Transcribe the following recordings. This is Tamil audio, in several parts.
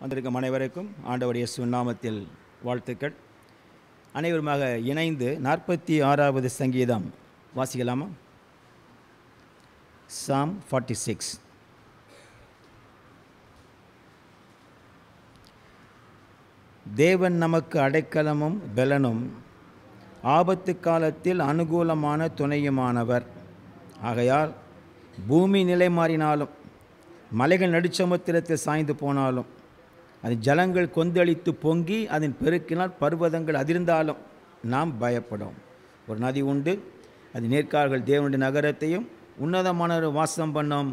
வந்திருக்கும் அனைவருக்கும் ஆண்டவர் இயேசு நாமத்தில் வாழ்த்துக்கள். அனைவருமாக இணைந்து நாற்பத்தி ஆறாவது சங்கீதம் வாசிக்கலாமா? சாம் ஃபார்ட்டி சிக்ஸ் தேவன் நமக்கு அடைக்கலமும் பலனும் ஆபத்து காலத்தில் அனுகூலமான துணையுமானவர். ஆகையால் பூமி நிலை மாறினாலும் மலைகள் நடுச்சமுத்திரத்தில் சாய்ந்து போனாலும் அது ஜலங்கள் கொந்தளித்து பொங்கி அதன் பெருக்கினால் பர்வதங்கள் அதிர்ந்தாலும் நாம் பயப்படும். ஒரு நதி உண்டு அது நேர்கார்கள் தேவனுடைய நகரத்தையும் உன்னதமான வாசம் பண்ணும்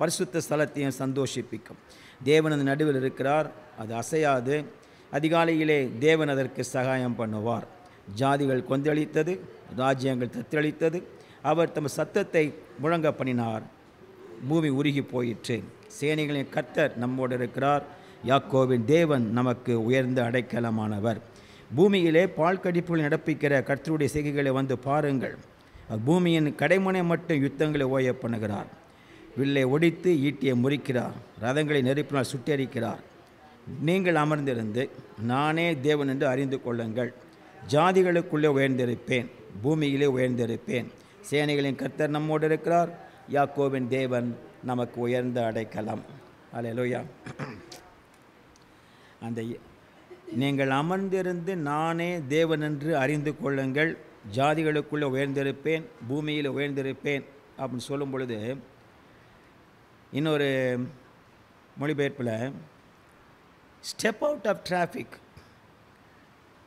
பரிசுத்த ஸ்தலத்தையும் சந்தோஷிப்பிக்கும். தேவன் அந்த நடுவில் இருக்கிறார் அது அசையாது. அதிகாலையிலே தேவன் அதற்கு சகாயம் பண்ணுவார். ஜாதிகள் கொந்தளித்தது ராஜ்யங்கள் தத்தளித்தது அவர் தம் சத்தத்தை முழங்க பண்ணினார் பூமி உருகி போயிற்று. சேனைகளின் கர்த்தர் நம்மோடு இருக்கிறார். யாக்கோவின் தேவன் நமக்கு உயர்ந்த அடைக்கலமானவர். பூமியிலே பால் கடிப்புகள் நடப்பிக்கிற கர்த்தருடைய செய்கைகளை வந்து பாருங்கள். பூமியின் கடைமுனை மட்டும் யுத்தங்களை ஓய பண்ணுகிறார். வில்லை ஒடித்து ஈட்டியை முறிக்கிறார். ரதங்களை நெருப்பினால் சுட்டெரிக்கிறார். நீங்கள் அமர்ந்திருந்து நானே தேவன் என்று அறிந்து கொள்ளுங்கள். ஜாதிகளுக்குள்ளே உயர்ந்திருப்பேன். பூமியிலே உயர்ந்திருப்பேன். சேனைகளின் கர்த்தர் நம்மோடு இருக்கிறார். யாக்கோவின் தேவன் நமக்கு உயர்ந்த அடைக்கலம். அலையலோயா அந்த நீங்கள் அமர்ந்திருந்து நானே தேவன் என்று அறிந்து கொள்ளுங்கள். ஜாதிகளுக்குள்ளே உயர்ந்திருப்பேன் பூமியில் உயர்ந்திருப்பேன் அப்படின்னு சொல்லும் பொழுது இன்னொரு மொழிபெயர்ப்பில் step out of traffic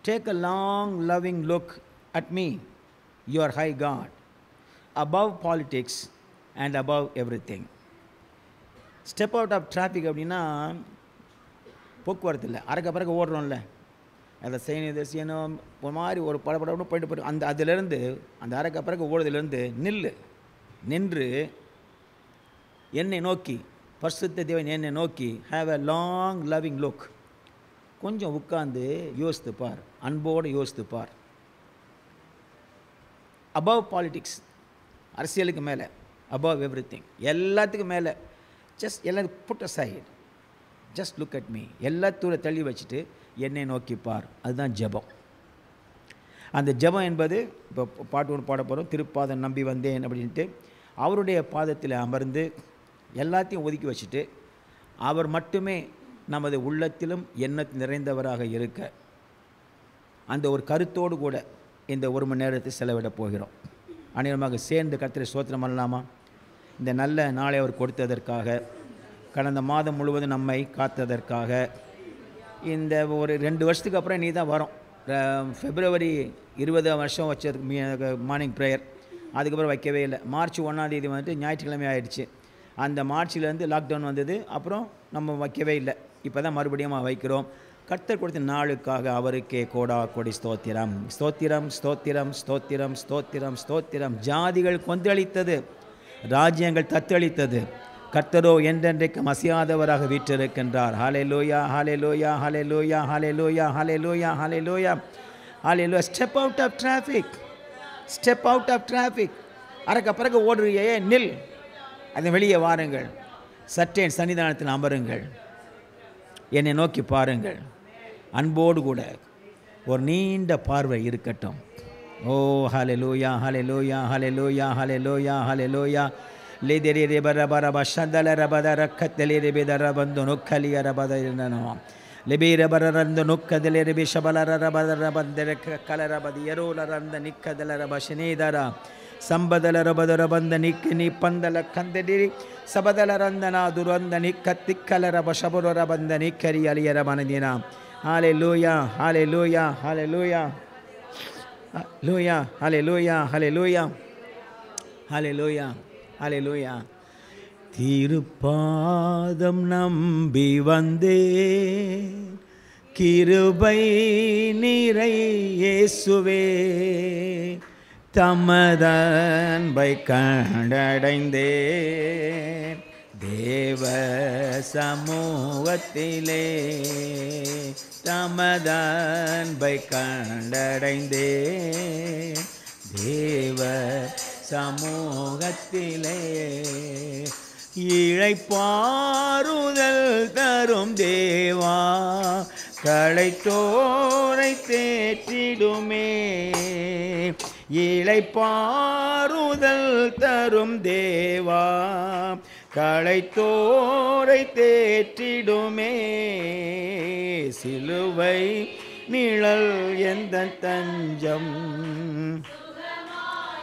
take a long loving look at me your high God above politics and above everything step out of traffic அப்படின்னா போக்குவரத்து இல்லை. அறக்க பிறகு ஓடுறோம்ல. அதை செய்யணும் இதை செய்யணும் ஒரு மாதிரி ஒரு படப்படப்பட போயிட்டு போயிட்டு அந்த அதிலேருந்து அந்த அறக்க பிறகு ஓடுறதுலேருந்து நில்லு. நின்று என்னை நோக்கி பரிசுத்த தேவன் என்னை நோக்கி have a long loving look கொஞ்சம் உட்காந்து யோசித்து பார். அன்போடு யோசித்து பார். அபவ் பாலிட்டிக்ஸ் அரசியலுக்கு மேலே அபவ் எவ்ரி திங் எல்லாத்துக்கும் மேலே ஜஸ்ட் எல்லாத்துக்கும் put side just look at me எல்லாத்தூரை தள்ளி வச்சுட்டு என்னை நோக்கி பார். அதுதான் ஜெபம். அந்த ஜெபம் என்பது இப்போ பாட்டு ஒன்று பாட போகிறோம் திருப்பாதம் நம்பி வந்தேன் அப்படின்ட்டு அவருடைய பாதத்தில் அமர்ந்து எல்லாத்தையும் ஒதுக்கி வச்சுட்டு அவர் மட்டுமே நமது உள்ளத்திலும் எண்ண நிறைந்தவராக இருக்க அந்த ஒரு கருத்தோடு கூட இந்த ஒரு மணி நேரத்தை செலவிட போகிறோம். அநேகமாக சேர்ந்து கத்திரை சோத்திரம் பண்ணலாமா? இந்த நல்ல நாளை அவர் கொடுத்ததற்காக கடந்த மாதம் முழுவதும் நம்மை காத்ததற்காக. இந்த ஒரு ரெண்டு வருஷத்துக்கு அப்புறம் நீ தான் வரும். ஃபெப்ரவரி இருபது வருஷம் வச்சதுக்கு மார்னிங் ப்ரேயர் அதுக்கப்புறம் வைக்கவே இல்லை. மார்ச் ஒன்றாந்தேதி வந்துட்டு ஞாயிற்றுக்கிழமை ஆயிடுச்சு. அந்த மார்ச்லேருந்து லாக்டவுன் வந்தது. அப்புறம் நம்ம வைக்கவே இல்லை. இப்போ தான் மறுபடியும் வைக்கிறோம். கர்த்தர் கொடுத்த நாளுக்காக அவருக்கே கோடா கொடி ஸ்தோத்திரம். ஸ்தோத்திரம் ஸ்தோத்திரம் ஸ்தோத்திரம் ஸ்தோத்திரம் ஸ்தோத்திரம். ஜாதிகள் கொந்தளித்தது. ராஜ்யங்கள் தத்தளித்தது. கர்த்தரோ என்றென்றைக்கும் அசையாதவராக வீற்றிருக்கின்றார். ஹாலே Loya hallelujah hallelujah hallelujah Halle Loya hallelujah hallelujah step out of traffic step out of traffic அறக்க பிறகு ஓடுறியே நில். அதன் வெளியே வாருங்கள். சற்றே சன்னிதானத்தில் அமருங்கள். என்னை நோக்கி பாருங்கள். அன்போடு கூட ஒரு நீண்ட பார்வை இருக்கட்டும். ஓ ஹலே லோயா ஹலே லோயா ஹலே லோயா ஹலே லோயா ஹலே லோயா ಲೇದೆರಿ ರೇ ಬರ ಬರ ಬ ಶಂದಲ ರಬದ ರಕ್ಕತ್ತಲೆ ರೆ ಬಂದು ನುಕ್ಕಲಿಯರ ರಬದ ಲಿಬೀರ ಬರರಂದು ನೊಕ್ಕದಲೆ ಬಿಷಬಲರ ಬದರ ಬಂದರ ಕಲರ ಬದಿ ಎರೂಲರಂದ ನಿಕ್ಕದಲರ ಬ ಸಂಬದಲರ ಬದರ ಬಂದ ನಿಕ್ಕ ನಿ ಪಂದಲ ಕಂದಡಿರಿ ಸಬದಲರಂದನ ದುರಂದ ನಿಕ್ಕ ತಿಕ್ಕಲರ ಬಶಬುರರ ಬಂದ ನಿಕ್ಕರಿ ಅಲಿಯರ ಮನದಿನ. ಹಾಲೆ ಲೂಯ ಹಾಲೆ ಲೂಯ ಹಾಲೆ ಲೂಯ ಲೂಯ ಹಾಲೆ ಲೂಯ ಹಾಲೆ ಲೂಯ ಹಾಲೆ ಲೂಯ அலையிலூயா திருப்பாதம் நம்பி வந்தே. கிருபை நிறை இயேசுவே. தமதன்பை கண்டடைந்தேன் தேவ சமூகத்திலே தமதன்பை கண்டடைந்தேன் தேவ சமூகத்திலே இழைப்பாறுதல் தரும் தேவா களைத்தோரை தேற்றிடுமே. இழைப்பாறுதல் தரும் தேவா களைத்தோரை தேற்றிடுமே. சிலுவை நிழல் எந்த தஞ்சம்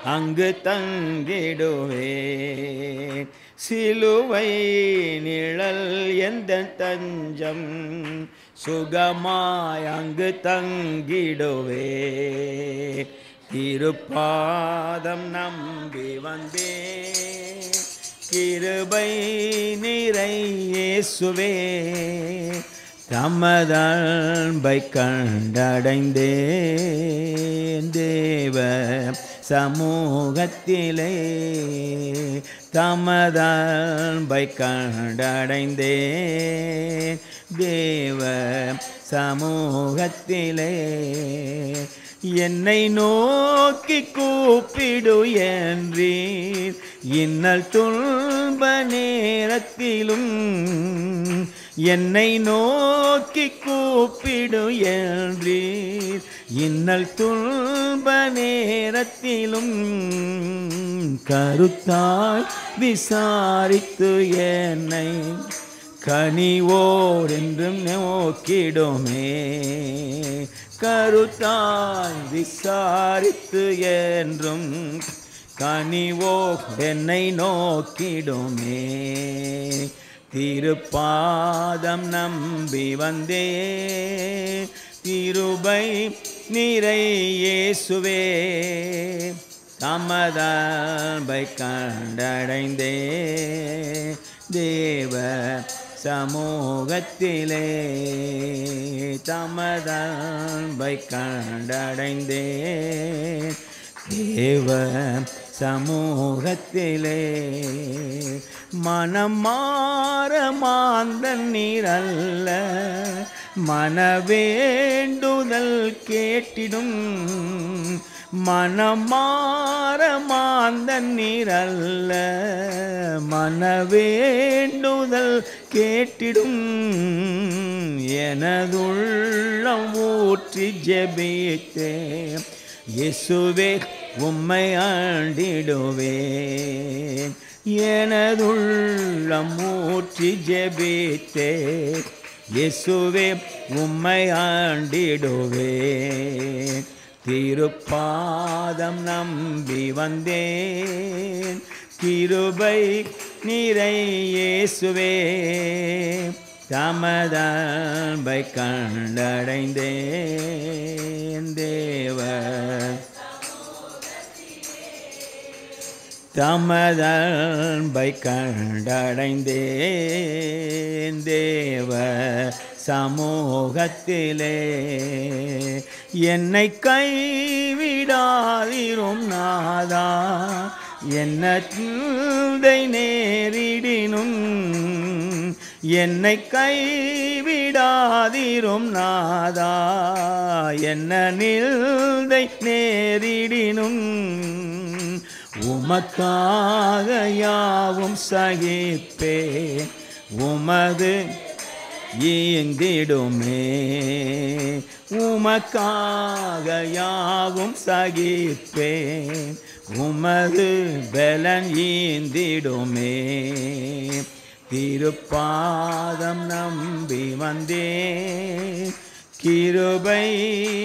அங்கு தங்கிடுவேன் சிலுவை நிழல் எந்த தஞ்சம்? சுகமாய் அங்கு தங்கிடுவே. திருப்பாதம் நம்பி வந்தே. கிருபை நிறை இயேசுவே. தமதன்பை கண்டடைந்தேன் தேவ. சமூகத்திலே தமதன்பை கண்டடைந்தேன் தேவ சமூகத்திலே என்னை நோக்கி கூப்பிடு என்றீர். இன்னல் துன்ப நேரத்திலும் என்னை நோக்கி கூப்பிடு என்றீர். இன்னல் துன்ப நேரத்திலும் கருத்தால் விசாரித்து என்னை கனிவோர் என்றும் நோக்கிடுமே. கருத்தால் விசாரித்து என்றும் கனிவோ என்னை நோக்கிடுமே. திருப்பாதம் நம்பி வந்தே திருபை நிறை இயேசுவே. தமதன்பை கண்டடைந்தே தேவ சமூகத்திலே. தமதன்பை கண்டடைந்தே தேவ சமூகத்திலே. மனம் மாற மாந்தன் நீரல்ல. மனவேண்டுதல் கேட்டிடும் மனம் மாற மாந்தன் நீரல்ல. மனவேண்டுதல் கேட்டிடும் எனதுள்ளம் ஊற்றி ஜெபித்தேன். இயேசுவே உம்மை ஆண்டிடுவேன். எனதுள்ளம் ஊற்றி ஜெபித்தே இயேசுவே உம்மை ஆண்டிடுவே. திருப்பாதம் நம்பி வந்தேன். கிருபை நிறை இயேசுவே. தமதன்பை கண்டடைந்தேன் தேவ. தமதன்பை கண்டடைந்தேன் தேவ சமூகத்திலே. என்னை கைவிடாதிரும் நாதா என்னை நேரிடினும். என்னை கைவிடாதிரும் நாதா என்ன நில்தை நேரிடினும். உமக்காக யாவும் சகிப்பே உமது ஈந்திடுமே உமக்காக யாவும் சகிப்பேன். உமது பலன் ஈந்திடுமே. திருப்பாதம் நம்பி வந்தே கிருபை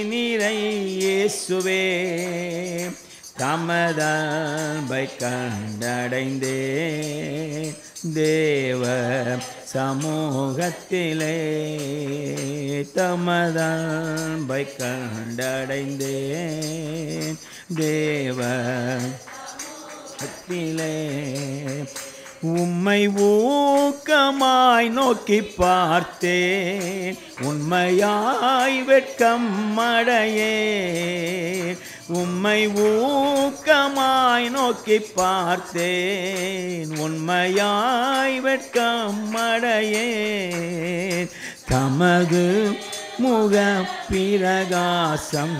நிறை இயேசுவே கண்டடைந்தே தேவ சமூகத்திலே. தமதன்பை கண்டடைந்தே தேவ சத்திலே உம்மை ஊக்கமாய் நோக்கி பார்த்தேன். உண்மையாய் வெட்கம் அடையேன். உம்மை ஊக்கமாய் நோக்கி பார்த்தேன். உண்மையாய் வெட்கம் அடையேன். தமது முக பிரகாசம்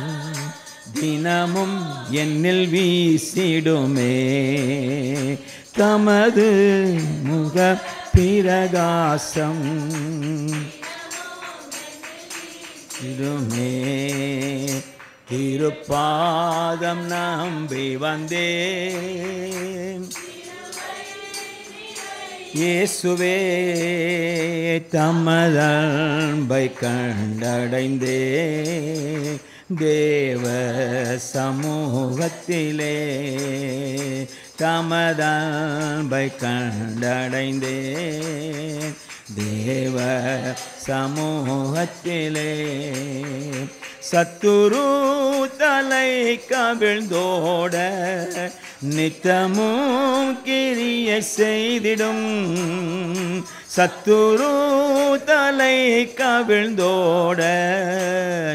தினமும் என்னில் வீசிடுமே. தமது முக பிரகாசம். இதுமே திருப்பாதம் நம்பி வந்தேன். இயேசுவே தமதன்பை கண்டடைந்தே தேவ சமூகத்திலே தமதன்பை கண்டடைந்தேன். தேவ சமூகத்திலே சத்துரு தலை கவிழ்ந்தோட நித்தமும் கிரிய செய்திடும். சத்துரு தலை கவிழ்ந்தோட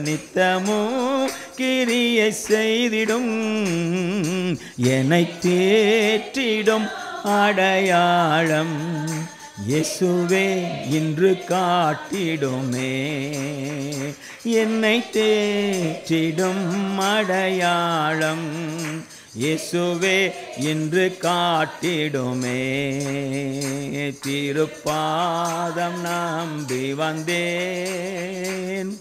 நித்தமும் கிரிய செய்திடும் என்னை தேற்றிடும் அடையாளம் இயேசுவே இன்று காட்டிடுமே. என்னை தேற்றிடும் அடையாளம் இயேசுவே இன்று காட்டிடுமே. திருப்பாதம் நம்பி வந்தேன்.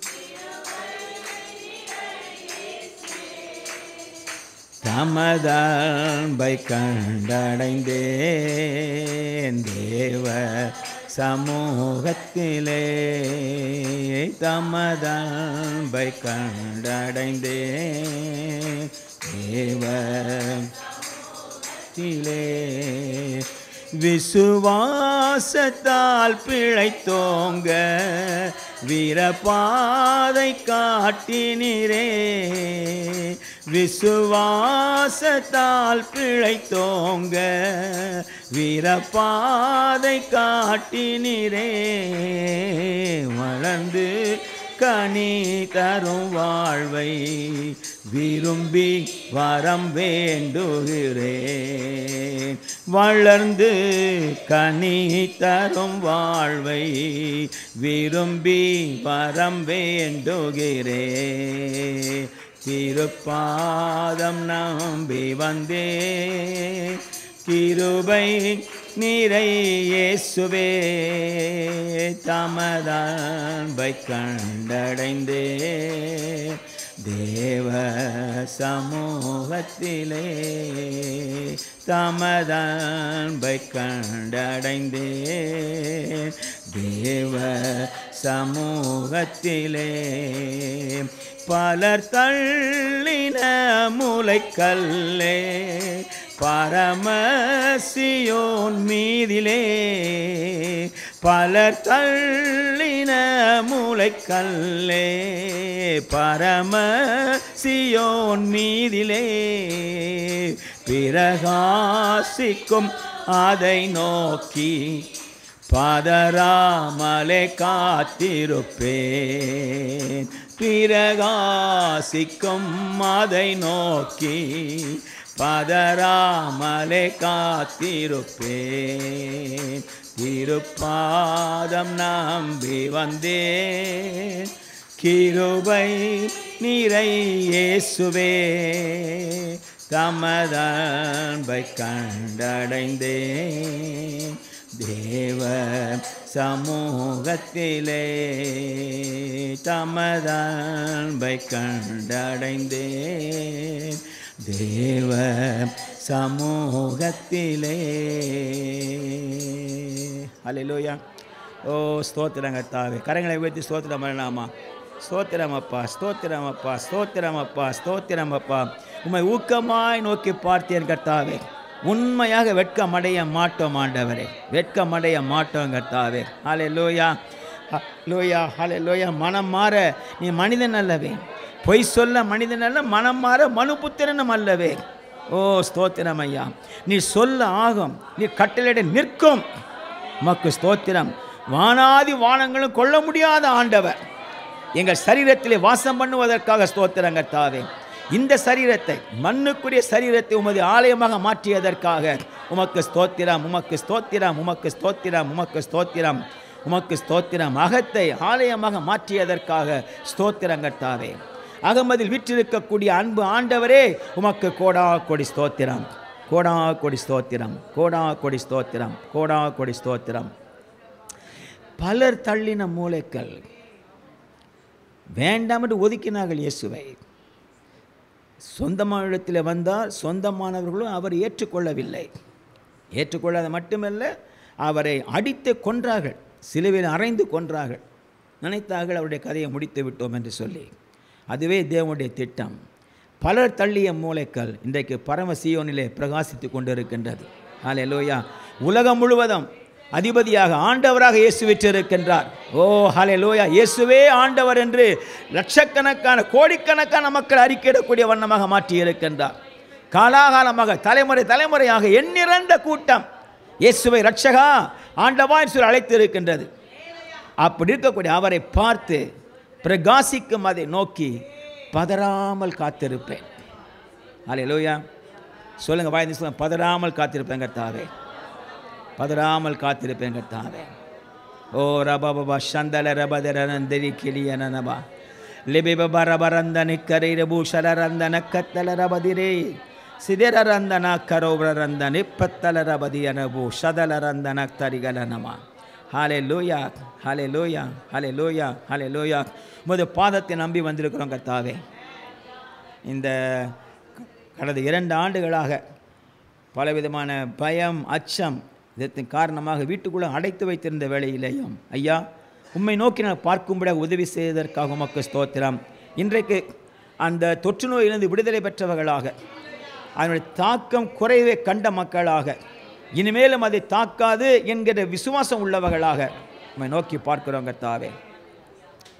தமதன்பை கண்டடைந்தேன் தேவ சமூகத்திலே. தமதன்பை கண்டடைந்தேன் தேவ திலே விசுவாசத்தால் பிழைத்தோங்க வீரபாதை காட்டினீரே. விசுவாசத்தால் பிழைத்தோங்க. வீரப்பாதை காட்டினிரே வளர்ந்து கனி தரும் வாழ்வை விரும்பி வரம் வேண்டுகிறேன் வளர்ந்து கனி தரும் வாழ்வை விரும்பி வரம் வேண்டுகிறேன் திருப்பாதம் நம்பி வந்தே. கிருபை நிறை இயேசுவே தமதான்பை கண்டடைந்தே. தேவ சமூகத்திலே தமதான்பை கண்டடைந்தே. தேவ சமூகத்திலே பலர் தள்ளின மூளைக்கல்லே பரமசியோன் மீதிலே. பலர் தள்ளின மூளைக்கல்லே பரமசியோன் மீதிலே. பிரகாசிக்கும் அதை நோக்கி பதராமலே காத்திருப்பேன். பிரகாசிக்கும் அதை நோக்கி பதராமலே காத்திருப்பேன். திருப்பாதம் நம்பி வந்தேன். கிருபை நிறை இயேசுவே தமதன்பை கண்டடைந்தேன். தேவ சமூகத்திலே தமதன்பை கண்டடைந்தேன். தேவ சமூகத்திலே. அலையிலோயா ஓ ஸ்தோத்திரம் கர்த்தாவே. கரங்களை உயர்த்தி ஸ்தோத்திரம் பண்ணலாமா? ஸ்தோத்திரம் அப்பா ஸ்தோத்திரம் அப்பா ஸ்தோத்திரம் அப்பா ஸ்தோத்திரம் அப்பா. உம்மை ஊக்கமாய் நோக்கி பார்த்தேன் கர்த்தாவே. உண்மையாக வெட்கமடைய மாட்டோம் ஆண்டவரே. வெட்கமடைய மாட்டோங்க தாவே ஹலே லோயா லோயா ஹலே லோயா மனம் மாற நீ மனிதன் அல்லவே. பொய் சொல்ல மனிதன் அல்ல மனம் மாற மனுபுத்திரனும் அல்லவே. ஓ ஸ்தோத்திரம் ஐயா. நீ சொல்ல ஆகும் நீ கட்டளையிட நிற்கும். மக்கு ஸ்தோத்திரம். வானாதி வானங்களும் கொள்ள முடியாத ஆண்டவர். எங்கள் சரீரத்திலே வாசம் பண்ணுவதற்காக ஸ்தோத்திரம் கர்த்தாவே. இந்த சரீரத்தை மண்ணுக்குரிய சரீரத்தை உமது ஆலயமாக மாற்றியதற்காக உமக்கு ஸ்தோத்திரம் உமக்கு ஸ்தோத்திரம் உமக்கு ஸ்தோத்திரம் உமக்கு ஸ்தோத்திரம் உமக்கு ஸ்தோத்திரம். அகத்தை ஆலயமாக மாற்றியதற்காக ஸ்தோத்திரம் அகமதில் விற்றிருக்கக்கூடிய அன்பு ஆண்டவரே உமக்கு கோடா கொடி ஸ்தோத்திரம். கோடா கொடி ஸ்தோத்திரம் கோடா கொடி ஸ்தோத்திரம் கோடா கொடி ஸ்தோத்திரம். பலர் தள்ளின மூளைக்கள் வேண்டாம் என்று ஒதுக்கினார்கள் இயேசுவை. சொந்த மாநிலத்தில் வந்தால் சொந்தமானவர்களும் அவர் ஏற்றுக்கொள்ளவில்லை. ஏற்றுக்கொள்ளாத மட்டுமல்ல அவரை அடித்து கொன்றார்கள். சிலுவையில் அறைந்து கொன்றார்கள். நினைத்தார்கள் அவருடைய கதையை முடித்து விட்டோம் என்று சொல்லி. அதுவே தேவனுடைய திட்டம். பலர் தள்ளிய மூளைக்கல் இன்றைக்கு பரம சீயோனிலே பிரகாசித்து கொண்டிருக்கின்றது. ஹalleluya. உலகம் முழுவதும் அதிபதியாக ஆண்டவராக இயேசு விற்றிருக்கின்றார். ஓ ஹலே லோயா இயேசுவே ஆண்டவர் என்று லட்சக்கணக்கான கோடிக்கணக்கான மக்கள் அறிக்கையிடக்கூடிய வண்ணமாக மாற்றியிருக்கின்றார். காலாகாலமாக தலைமுறை தலைமுறையாக எண்ணிறந்த கூட்டம் இயேசுவை ரட்சகா ஆண்டவா என்று சொல்லி அழைத்து இருக்கின்றது அப்படி இருக்கக்கூடிய அவரை பார்த்து பிரகாசிக்கும் அதை நோக்கி பதறாமல் காத்திருப்பேன். ஹalleluya. சொல்லுங்கள் வாய்ந்து சொல்லுங்கள் பதறாமல் காத்திருப்பேன் கர்த்தாவே. பதறாமல் காத்திருப்பேன் கர்த்தாவே ஓ ரபபா சந்தல ரபதரந்தரி கிளியனபா லிபிப ரபரந்தனி கரை பூஷலரந்தன கத்தல ரபதிரே ಸಿದೆರರಂದನ ಕರೋಬ್ರರಂದನ ಇಪ್ಪತ್ತಲ ರಬದಿಯನಬು ಶದಲರಂದನ ತರಿಗಲನಮ ಹಾಲೆ ಲೋಯ ಹಾಲೆ ಲೋಯ ಹಾಲೆ ಲೋಯ ಹಾಲೆ லோயா முத பாதத்தை நம்பி வந்திருக்கிறோம் கர்த்தாவே இந்த கடந்த இரண்டு ஆண்டுகளாக பலவிதமான பயம் அச்சம் இதற்கு காரணமாக வீட்டுக்குள்ளே அடைத்து வைத்திருந்த வேளையிலேயும் ஐயா உம்மை நோக்கி நான் பார்க்கும்படியாக உதவி செய்ததற்காக உமக்கு ஸ்தோத்திரம். இன்றைக்கு அந்த தொற்று நோயிலிருந்து விடுதலை பெற்றவர்களாக அதனுடைய தாக்கம் குறைவே கண்ட மக்களாக இனிமேலும் அதை தாக்காது என்கிற விசுவாசம் உள்ளவர்களாக உம்மை நோக்கி பார்க்கிறோங்க தாவே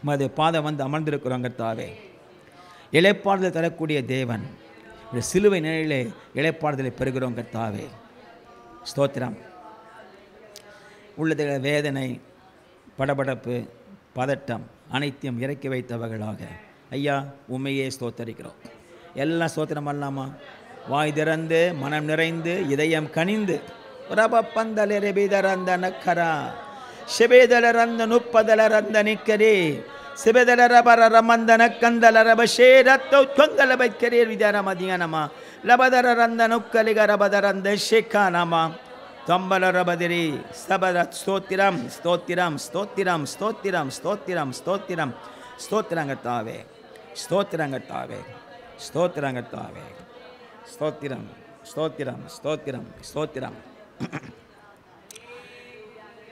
உமது பாதம் வந்து அமர்ந்திருக்கிறோங்க தாவே இழைப்பாடுதல் தரக்கூடிய தேவன் இந்த சிலுவை நிலையிலே இழைப்பாடுதலை பெறுகிறோங்க தாவே ஸ்தோத்திரம். உள்ளதில் வேதனை படபடப்பு பதட்டம் அனைத்தையும் இறக்கி வைத்தவர்களாக. ஐயா உண்மையே ஸ்தோத்தரிக்கிறோம். எல்லாம் ஸ்தோத்திரம் பண்ணலாமா? வாய் திறந்து மனம் நிறைந்து இதயம் கனிந்து. ரபப்பந்தல ரெபிதரந்த நக்கரா. சிபேதலரந்த நுப்பதலரந்த நிக்கரே. சிபதலரபர ரமந்தன கந்தல ரபஷேரத்தோ தொங்கல வைக்கிறேர். விதாரமதியானமா லபதரந்த நுக்கலிக ரபதரந்த ஷேக்கானாமா. தம்பலரபதிரி ஸ்தபதத் ஸ்தோத்திரம் ஸ்தோத்திரம் ஸ்தோத்திரம் ஸ்தோத்திரம் ஸ்தோத்திரம் ஸ்தோத்திரம். ஸ்தோத்திரங்கத்தாவே ஸ்தோத்திரங்கத்தாவே ஸ்தோத்திரங்கத்தாவே ஸ்தோத்திரம் ஸ்தோத்திரம் ஸ்தோத்திரம் ஸ்தோத்திரம்.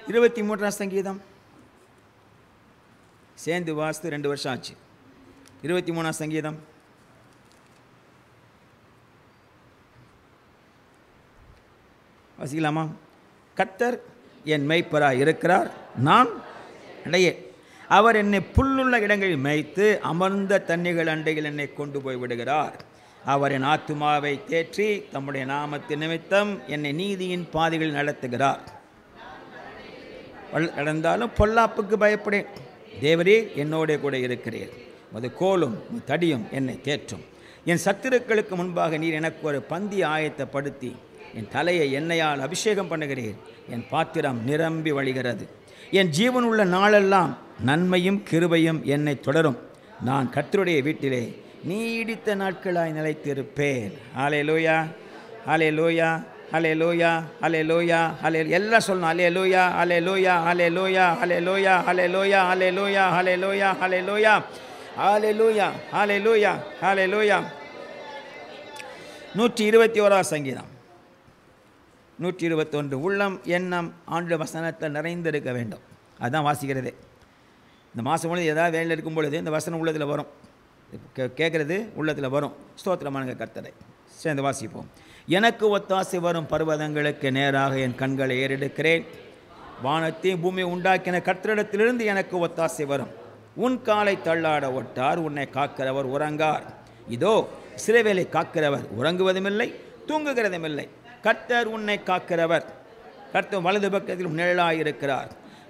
இருபத்தி மூன்றாம் சங்கீதம். சேர்ந்து வாஸ்து ரெண்டு வருஷம் ஆச்சு. இருபத்தி மூணாம் சங்கீதம். வாசிக்கலாமா? கத்தர் என் மெய்ப்பராக இருக்கிறார். நான் இடையே அவர் என்னை புல்லுள்ள இடங்களில் மேய்த்து அமர்ந்த தண்ணிகள் அண்டையில் என்னை கொண்டு போய் விடுகிறார். அவர் என் ஆத்துமாவை தேற்றி தம்முடைய நாமத்து நிமித்தம் என்னை நீதியின் பாதைகளில் நடத்துகிறார். நடந்தாலும் பொல்லாப்புக்கு பயப்படேன். தேவரே என்னோட கூட இருக்கிறீர். அது கோலும் தடியும் என்னை தேற்றும். என் சத்துருக்களுக்கு முன்பாக நீர் எனக்கு ஒரு பந்தி ஆயத்தப்படுத்தி என் தலையை எண்ணெயால் அபிஷேகம் பண்ணுகிறீர் என் பாத்திரம் நிரம்பி வழிகிறது என் ஜீவன் உள்ள நாளெல்லாம் நன்மையும் கிருபையும் என்னை தொடரும் நான் கர்த்தருடைய வீட்டிலே நீடித்த நாட்களாய் நிலைத்திருப்பேன் ஆலே லோயா ஹலே லோயா ஹலே லோயா ஹலே லோயா ஹலே எல்லாம் சொல்லணும் அலே லோயா அலே லோயா ஹலே லோயா ஹலே லோயா ஹலே லோயா ஹலே லோயா ஹலே லோயா ஹலே லோயா ஹலே லோயா ஹலே லோயா ஹலே லோயா நூற்றி இருபத்தி ஓராவது சங்கீதம் நூற்றி இருபத்தொன்று உள்ளம் எண்ணம் ஆண்டு வசனத்தை நிறைந்திருக்க வேண்டும். அதுதான் வாசிக்கிறதே. இந்த மாதம் முழுது ஏதாவது வேலையில் இருக்கும் பொழுது இந்த வசனம் உள்ளத்தில் வரும். கே கேட்குறது உள்ளத்தில் வரும். ஸ்தோத்திரமான கர்த்தரை. சேர்ந்து வாசிப்போம். எனக்கு ஒத்தாசை வரும் பர்வதங்களுக்கு நேராக என் கண்களை ஏறெடுக்கிறேன். வானத்தையும் பூமியை உண்டாக்கின கர்த்தரிடத்திலிருந்து எனக்கு ஒத்தாசை வரும். உன் காலை தள்ளாட ஒட்டார் உன்னை காக்கிறவர் உறங்கார். இதோ சிறைவேலை காக்கிறவர் உறங்குவதுமில்லை தூங்குகிறதுமில்லை. கர்த்தர் உன்னை காக்கிறவர். கர்த்தர் வலது பக்கத்தில் நிழலாயிருக்கிறார்.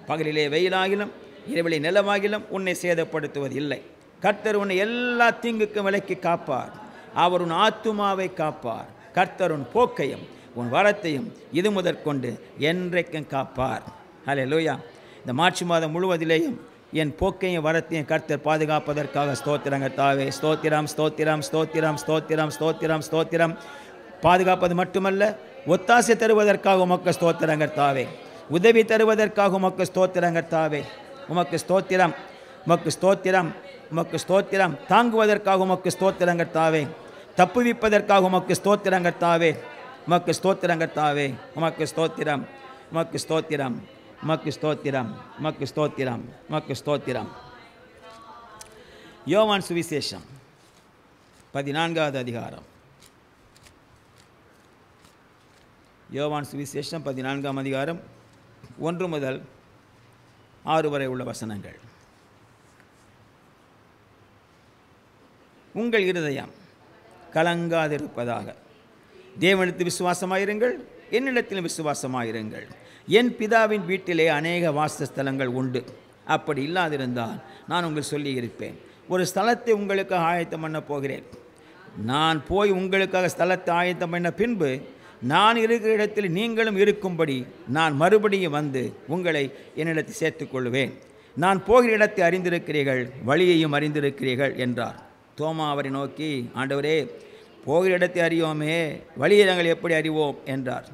பகலிலே வெயிலாகிலும் இரவிலே நிலவாகிலும் உன்னை சேதப்படுத்துவது இல்லை கர்த்தர் உன்னை எல்லா தீங்குக்கும் விலக்கி காப்பார். அவர் உன் ஆத்துமாவை காப்பார். கர்த்தர் உன் போக்கையும் உன் வரத்தையும் இது முதற்கொண்டு என்றைக்கும் காப்பார். ஹலே லூயா இந்த மார்ச் மாதம் முழுவதிலேயும் என் போக்கையும் வரத்தையும் கர்த்தர் பாதுகாப்பதற்காக ஸ்தோத்திரங்க தாவே ஸ்தோத்திரம் ஸ்தோத்திரம் ஸ்தோத்திரம் ஸ்தோத்திரம் ஸ்தோத்திரம் ஸ்தோத்திரம். பாதுகாப்பது மட்டுமல்ல ஒத்தாசை தருவதற்காக உமக்கு ஸ்தோத்திரங்கள் கர்த்தாவே உதவி தருவதற்காக உமக்கு ஸ்தோத்திரங்கள் தாவே. உமக்கு ஸ்தோத்திரம் உமக்கு ஸ்தோத்திரம் உமக்கு ஸ்தோத்திரம். தாங்குவதற்காக உமக்கு ஸ்தோத்திரங்கள் கர்த்தாவே தப்புவிப்பதற்காக உமக்கு ஸ்தோத்திரம் தாவே. உமக்கு ஸ்தோத்திரங்கள் தாவே. உமக்கு ஸ்தோத்திரம் உமக்கு ஸ்தோத்திரம் உமக்கு ஸ்தோத்திரம் உமக்கு ஸ்தோத்திரம் உமக்கு ஸ்தோத்திரம். யோவான் சுவிசேஷம் பதினான்காவது அதிகாரம். யோவான் சுவிசேஷம் பதினான்காம் அதிகாரம் ஒன்று முதல் ஆறு வரை உள்ள வசனங்கள். உங்கள் இருதயம் கலங்காதிருப்பதாக. தேவனிடத்தில் விசுவாசமாயிருங்கள் என்னிடத்திலும் விசுவாசமாயிருங்கள். என் பிதாவின் வீட்டிலே அநேக வாசஸ்தலங்கள் உண்டு. அப்படி இல்லாதிருந்தால் நான் உங்கள் சொல்லியிருப்பேன் ஒரு ஸ்தலத்தை உங்களுக்கு ஆயத்தம் பண்ண போகிறேன். நான் போய் உங்களுக்காக ஸ்தலத்தை ஆயத்தம் பண்ண பின்பு நான் இருக்கிற இடத்தில் நீங்களும் இருக்கும்படி நான் மறுபடியும் வந்து உங்களை என்னிடத்தில் சேர்த்துக்கொள்வேன். நான் போகிற இடத்தை அறிந்திருக்கிறீர்கள் வழியையும் அறிந்திருக்கிறீர்கள் என்றார். தோமா அவரை நோக்கி ஆண்டவரே போகிற இடத்தை அறியோமே வழியை நாங்கள் எப்படி அறிவோம்? என்றார்.